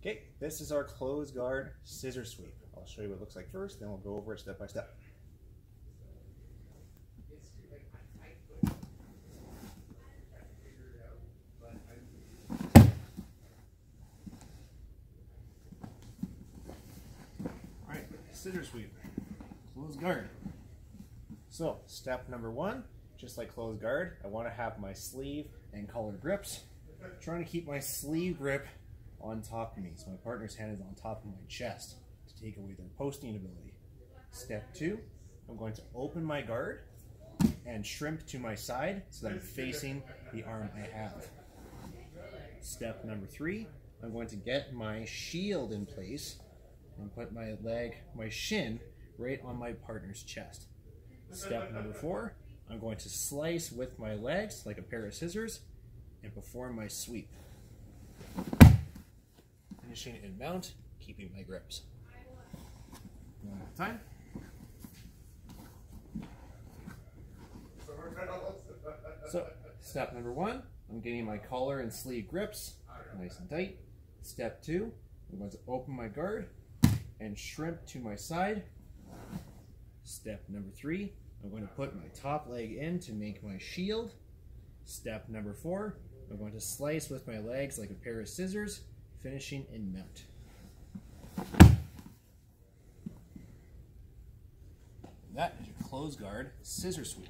Okay, this is our closed guard scissor sweep. I'll show you what it looks like first, then we'll go over it step by step. Alright, scissor sweep, closed guard. So, step number one, just like closed guard, I want to have my sleeve and collar grips. I'm trying to keep my sleeve grip on top of me. So my partner's hand is on top of my chest to take away their posting ability. Step two, I'm going to open my guard and shrimp to my side so that I'm facing the arm I have. Step number three, I'm going to get my shield in place and put my leg, my shin, right on my partner's chest. Step number four, I'm going to slice with my legs like a pair of scissors and perform my sweep finishing in mount, keeping my grips. One more time. So, step number one, I'm getting my collar and sleeve grips nice and tight. Step two, I'm going to open my guard and shrimp to my side. Step number three, I'm going to put my top leg in to make my shield. Step number four, I'm going to slice with my legs like a pair of scissors finishing in mount. That is your close guard scissor sweep.